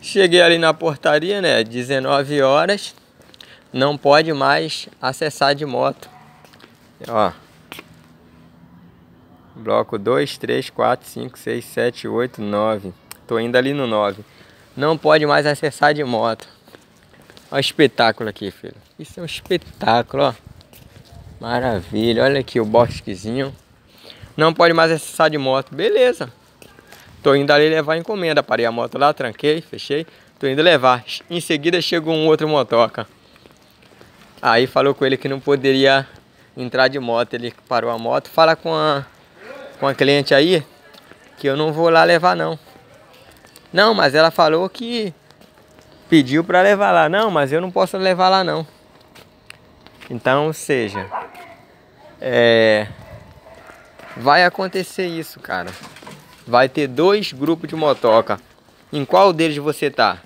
Cheguei ali na portaria, né? 19 horas. Não pode mais acessar de moto. Ó. Bloco 2, 3, 4, 5, 6, 7, 8, 9. Tô indo ali no 9. Não pode mais acessar de moto. Olha o espetáculo aqui, filho. Isso é um espetáculo, ó. Maravilha. Olha aqui o bosquezinho. Não pode mais acessar de moto. Beleza. Tô indo ali levar encomenda. Parei a moto lá, tranquei, fechei. Tô indo levar. Em seguida chegou um outro motoca. Aí falou com ele que não poderia entrar de moto. Ele parou a moto. Fala com a, com a cliente aí que eu não vou lá levar não. Não, mas ela falou que pediu para levar lá. Não, mas eu não posso levar lá não. Então, seja, é, vai acontecer isso, cara. Vai ter dois grupos de motoca. Em qual deles você tá?